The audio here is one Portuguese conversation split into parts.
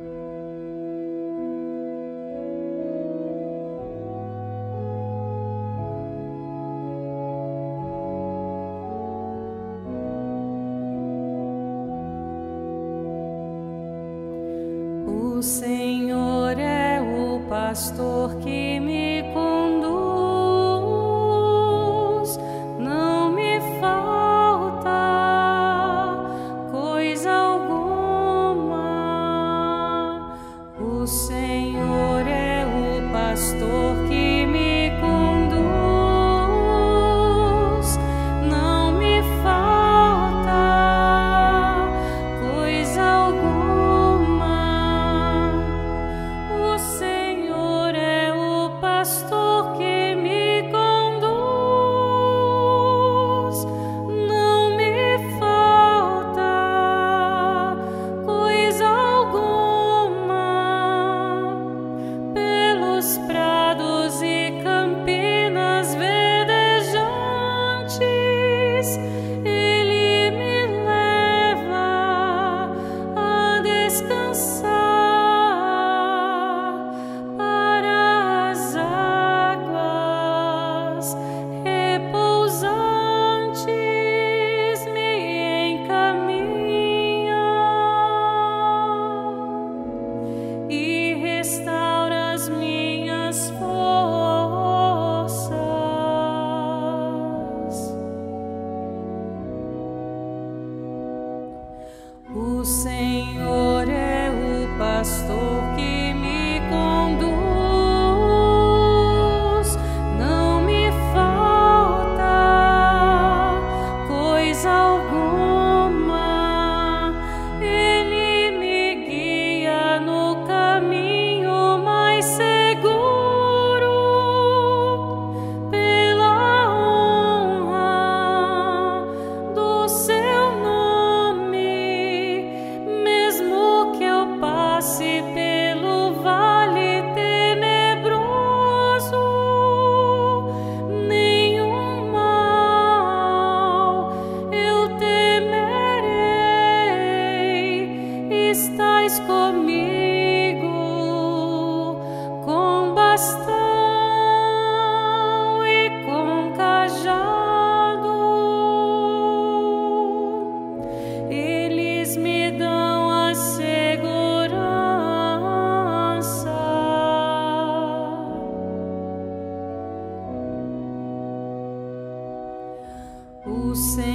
O Senhor é o pastor que me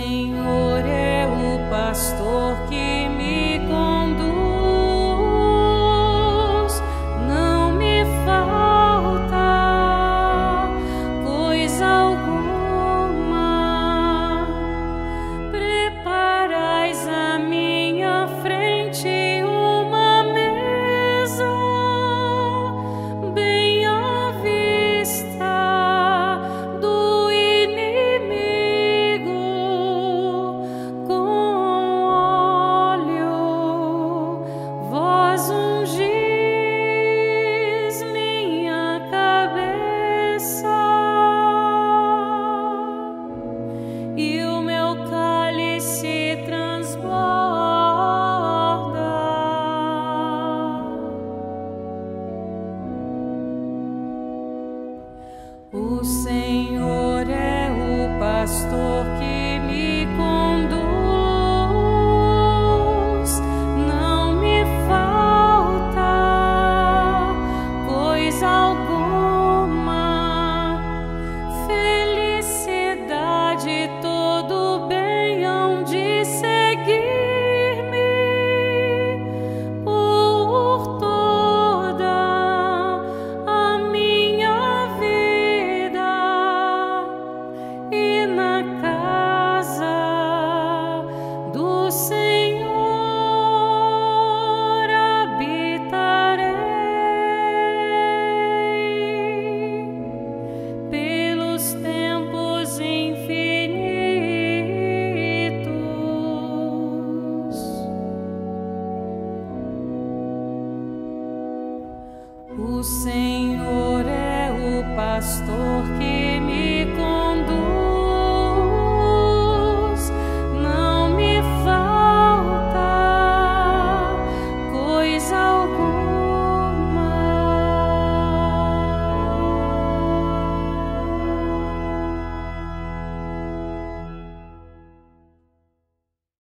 Senhor é o pastor. O Senhor é o pastor.